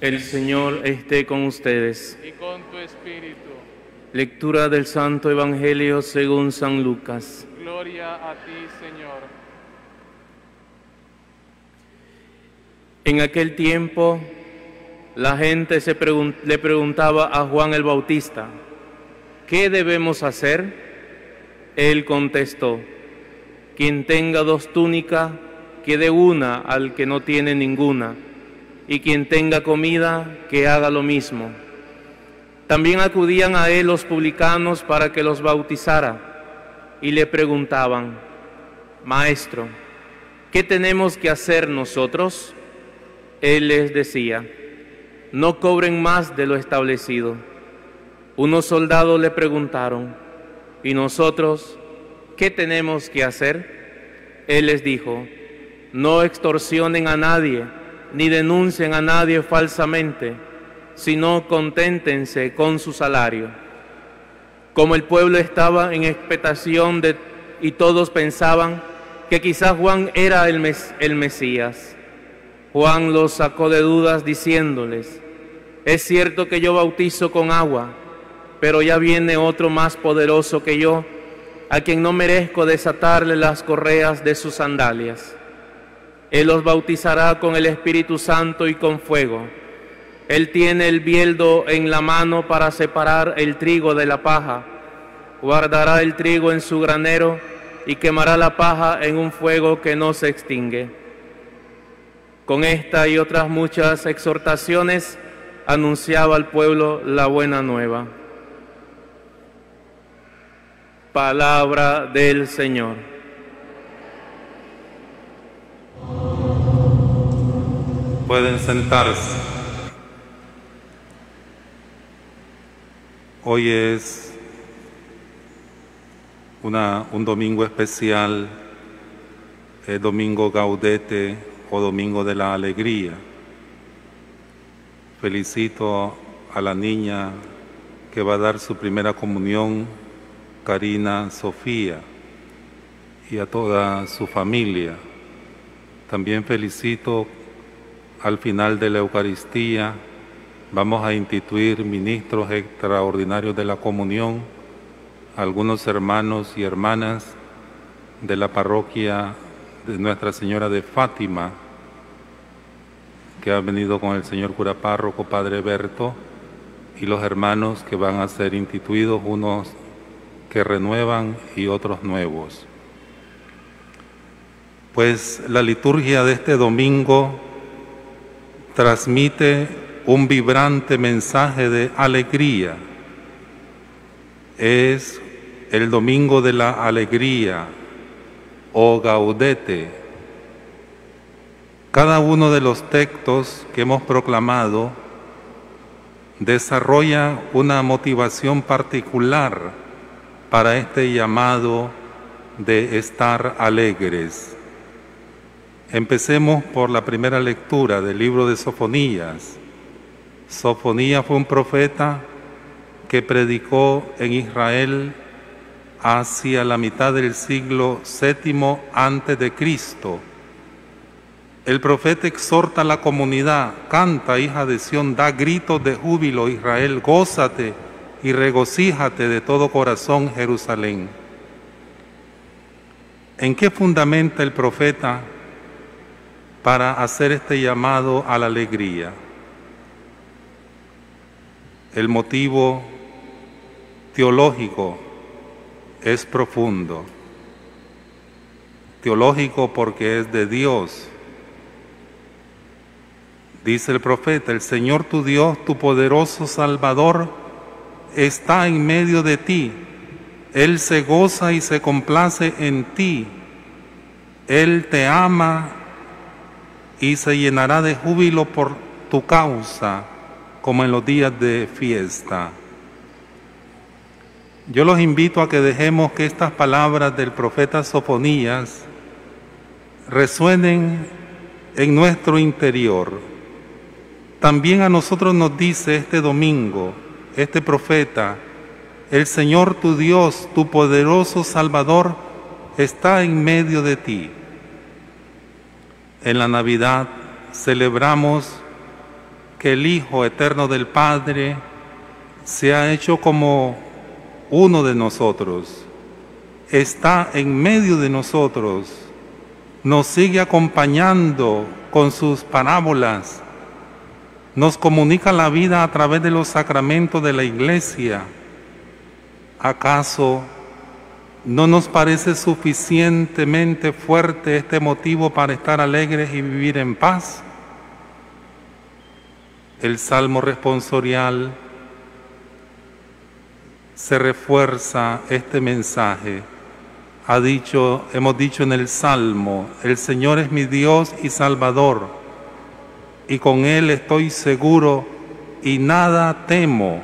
El Señor esté con ustedes. y con tu espíritu. Lectura del Santo Evangelio según San Lucas. Gloria a ti, Señor. En aquel tiempo, la gente se pregun- le preguntaba a Juan el Bautista, ¿qué debemos hacer? Él contestó, quien tenga dos túnicas, que dé una al que no tiene ninguna, y quien tenga comida, que haga lo mismo. También acudían a él los publicanos para que los bautizara, y le preguntaban, Maestro, ¿qué tenemos que hacer nosotros? Él les decía, no cobren más de lo establecido. Unos soldados le preguntaron, ¿y nosotros qué tenemos que hacer? Él les dijo, no extorsionen a nadie, ni denuncien a nadie falsamente, sino conténtense con su salario. Como el pueblo estaba en expectación de, y todos pensaban que quizás Juan era el, mes- el Mesías, Juan los sacó de dudas diciéndoles, es cierto que yo bautizo con agua, pero ya viene otro más poderoso que yo, a quien no merezco desatarle las correas de sus sandalias. Él los bautizará con el Espíritu Santo y con fuego. Él tiene el bieldo en la mano para separar el trigo de la paja. Guardará el trigo en su granero y quemará la paja en un fuego que no se extingue. Con esta y otras muchas exhortaciones anunciaba al pueblo la buena nueva. Palabra del Señor. Pueden sentarse. Hoy es una- un domingo especial, el domingo gaudete o domingo de la alegría. Felicito a la niña que va a dar su primera comunión, Karina Sofía, y a toda su familia. También felicito al final de la Eucaristía vamos a instituir ministros extraordinarios de la comunión, algunos hermanos y hermanas de la parroquia de Nuestra Señora de Fátima, que ha venido con el señor cura párroco, Padre Berto, y los hermanos que van a ser instituidos, unos que renuevan y otros nuevos. Pues la liturgia de este domingo transmite un vibrante mensaje de alegría. Es el domingo de la alegría o gaudete. Cada uno de los textos que hemos proclamado desarrolla una motivación particular para este llamado de estar alegres. Empecemos por la primera lectura del libro de Sofonías. Sofonías fue un profeta que predicó en Israel hacia la mitad del siglo VII antes de Cristo. El profeta exhorta a la comunidad, canta hija de Sión, da gritos de júbilo Israel, gózate y regocíjate de todo corazón Jerusalén. ¿En qué fundamenta el profeta para hacer este llamado a la alegría? El motivo teológico es profundo. Teológico porque es de Dios. Dice el profeta, el Señor tu Dios, tu poderoso Salvador, está en medio de ti. Él se goza y se complace en ti. Él te ama y se llenará de júbilo por tu causa, como en los días de fiesta. Yo los invito a que dejemos que estas palabras del profeta Sofonías resuenen en nuestro interior. También a nosotros nos dice este domingo, este profeta, el Señor tu Dios, tu poderoso Salvador, está en medio de ti. En la Navidad celebramos que el Hijo eterno del Padre se ha hecho como uno de nosotros, está en medio de nosotros, nos sigue acompañando con sus parábolas, nos comunica la vida a través de los sacramentos de la iglesia. ¿Acaso no nos parece suficientemente fuerte este motivo para estar alegres y vivir en paz? El Salmo responsorial se refuerza este mensaje. Ha dicho, hemos dicho en el Salmo, el Señor es mi Dios y Salvador, y con Él estoy seguro y nada temo.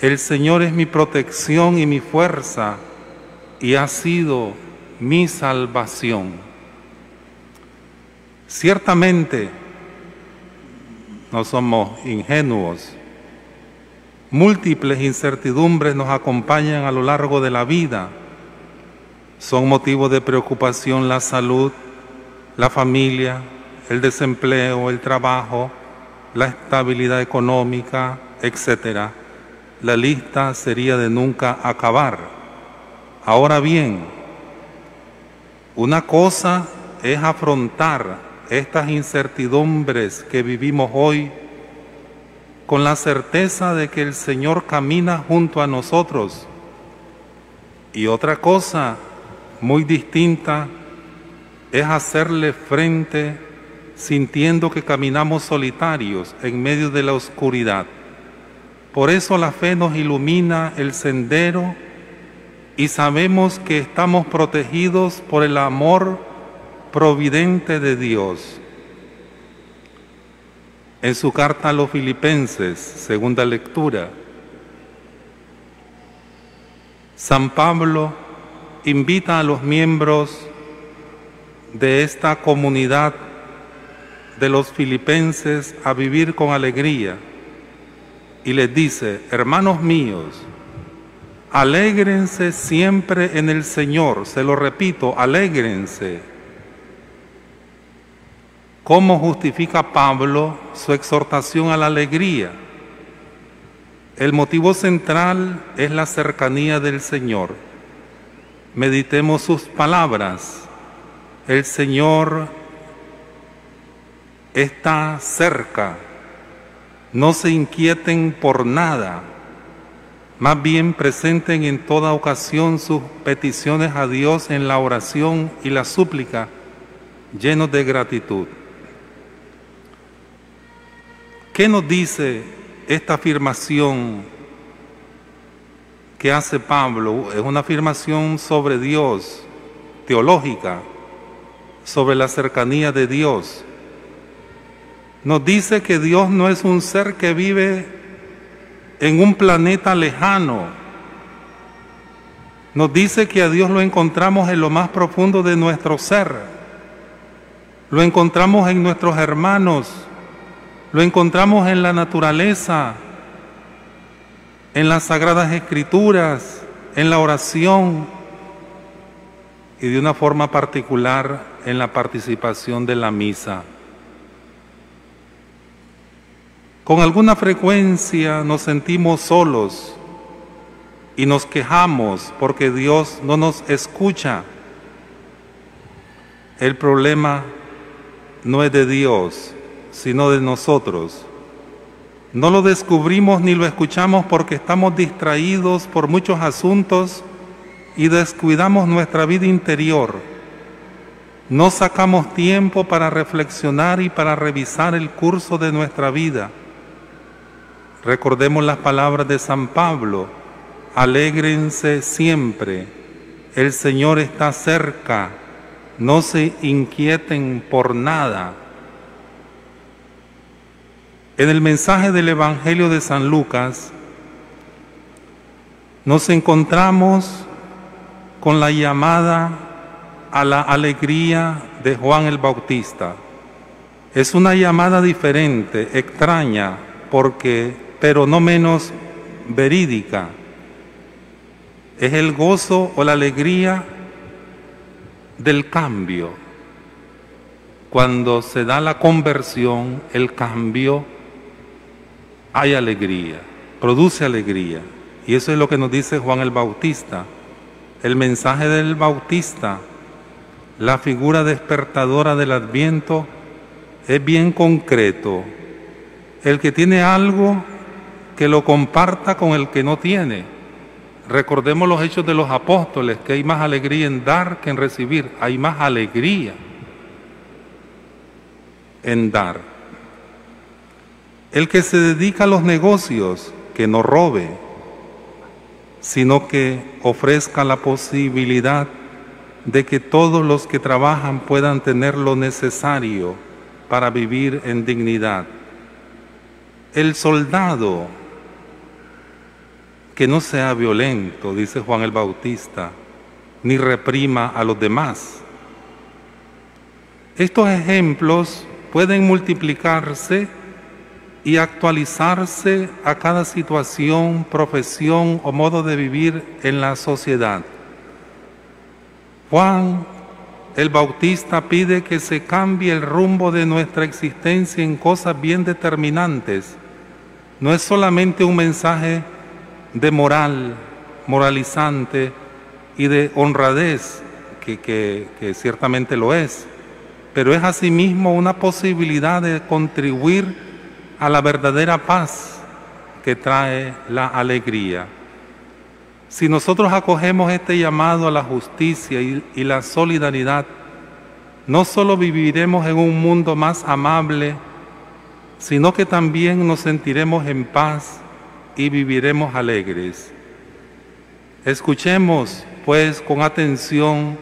El Señor es mi protección y mi fuerza, y ha sido mi salvación. Ciertamente, no somos ingenuos Múltiples incertidumbres nos acompañan a lo largo de la vida. Son motivo de preocupación la salud, la familia, el desempleo, el trabajo, la estabilidad económica, etc. La lista sería de nunca acabar. Ahora bien, una cosa es afrontar estas incertidumbres que vivimos hoy con la certeza de que el Señor camina junto a nosotros. Y otra cosa muy distinta es hacerle frente sintiendo que caminamos solitarios en medio de la oscuridad. Por eso la fe nos ilumina el sendero y sabemos que estamos protegidos por el amor providente de Dios. En su carta a los filipenses, segunda lectura, San Pablo invita a los miembros de esta comunidad de los filipenses a vivir con alegría y les dice, hermanos míos, alégrense siempre en el Señor, se lo repito, alégrense ¿Cómo justifica Pablo su exhortación a la alegría? El motivo central es la cercanía del Señor. Meditemos sus palabras. El Señor está cerca. No se inquieten por nada. Más bien presenten en toda ocasión sus peticiones a Dios en la oración y la súplica, llenos de gratitud. ¿Qué nos dice esta afirmación que hace Pablo? Es una afirmación sobre Dios, teológica, sobre la cercanía de Dios. Nos dice que Dios no es un ser que vive en un planeta lejano. Nos dice que a Dios lo encontramos en lo más profundo de nuestro ser. Lo encontramos en nuestros hermanos, lo encontramos en la naturaleza, en las sagradas escrituras, en la oración y de una forma particular en la participación de la misa. Con alguna frecuencia nos sentimos solos y nos quejamos porque Dios no nos escucha. El problema no es de Dios, sino de nosotros. No lo descubrimos ni lo escuchamos porque estamos distraídos por muchos asuntos y descuidamos nuestra vida interior. No sacamos tiempo para reflexionar y para revisar el curso de nuestra vida. Recordemos las palabras de San Pablo. Alégrense siempre. El Señor está cerca. No se inquieten por nada en el mensaje del Evangelio de San Lucas nos encontramos con la llamada a la alegría de Juan el Bautista. Es una llamada diferente, extraña, porque, pero no menos verídica. Es el gozo o la alegría del cambio. Cuando se da la conversión, el cambio hay alegría, produce alegría. Y eso es lo que nos dice Juan el Bautista. El mensaje del Bautista, la figura despertadora del Adviento, es bien concreto. El que tiene algo, que lo comparta con el que no tiene. Recordemos los hechos de los apóstoles, que hay más alegría en dar que en recibir. Hay más alegría en dar. El que se dedica a los negocios, que no robe, sino que ofrezca la posibilidad de que todos los que trabajan puedan tener lo necesario para vivir en dignidad. El soldado que no sea violento, dice Juan el Bautista, ni reprima a los demás. Estos ejemplos pueden multiplicarse y actualizarse a cada situación, profesión o modo de vivir en la sociedad. Juan el Bautista pide que se cambie el rumbo de nuestra existencia en cosas bien determinantes. No es solamente un mensaje de moral, moralizante y de honradez, que, que ciertamente lo es, pero es asimismo una posibilidad de contribuir a la verdadera paz que trae la alegría. Si nosotros acogemos este llamado a la justicia y, y, la solidaridad, no solo viviremos en un mundo más amable, sino que también nos sentiremos en paz y viviremos alegres. Escuchemos, pues, con atención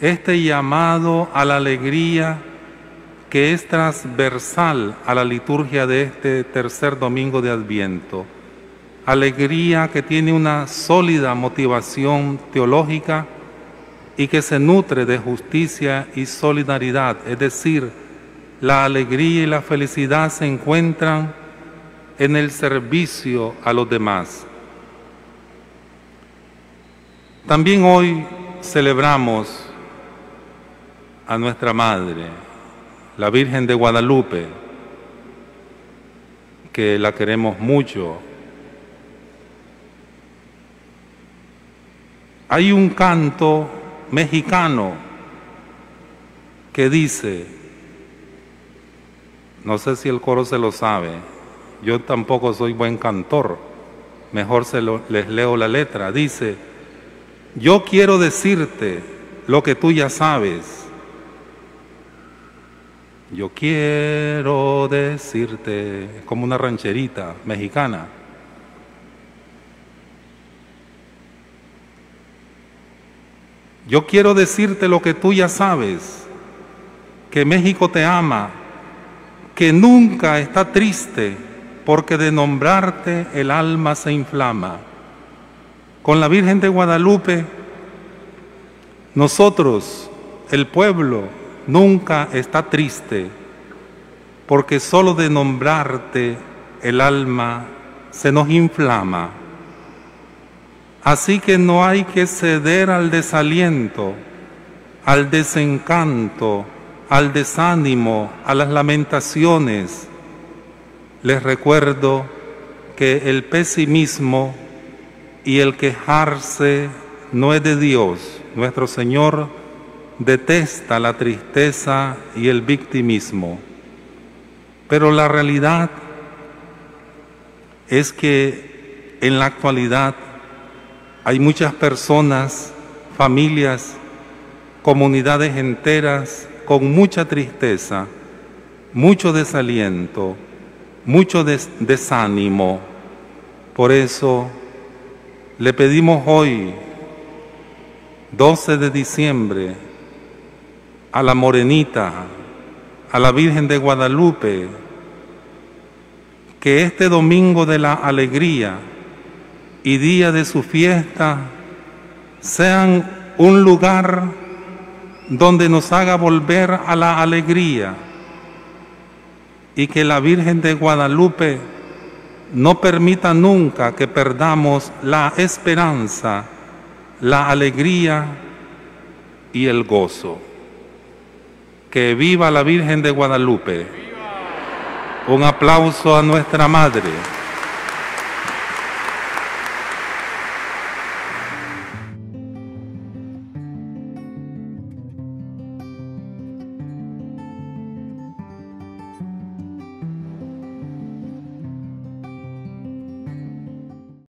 este llamado a la alegría que es transversal a la liturgia de este tercer domingo de Adviento. Alegría que tiene una sólida motivación teológica y que se nutre de justicia y solidaridad, es decir, la alegría y la felicidad se encuentran en el servicio a los demás. También hoy celebramos a nuestra Madre, la Virgen de Guadalupe, que la queremos mucho. Hay un canto mexicano que dice, no sé si el coro se lo sabe, yo tampoco soy buen cantor, mejor se les leo la letra, dice, yo quiero decirte lo que tú ya sabes. Yo quiero decirte, como una rancherita mexicana. Yo quiero decirte lo que tú ya sabes, que México te ama, que nunca está triste, porque de nombrarte el alma se inflama. Con la Virgen de Guadalupe, nosotros, el pueblo, nunca está triste, porque solo de nombrarte el alma se nos inflama. Así que no hay que ceder al desaliento, al desencanto, al desánimo, a las lamentaciones. Les recuerdo que el pesimismo y el quejarse no es de Dios. Nuestro Señor detesta la tristeza y el victimismo, pero la realidad es que en la actualidad hay muchas personas, familias, comunidades enteras con mucha tristeza, mucho desaliento, mucho desánimo. Por eso le pedimos hoy, 12 de diciembre, a la Morenita, a la Virgen de Guadalupe, que este domingo de la alegría y día de su fiesta sean un lugar donde nos haga volver a la alegría y que la Virgen de Guadalupe no permita nunca que perdamos la esperanza, la alegría y el gozo. Que viva la Virgen de Guadalupe. Un aplauso a nuestra Madre.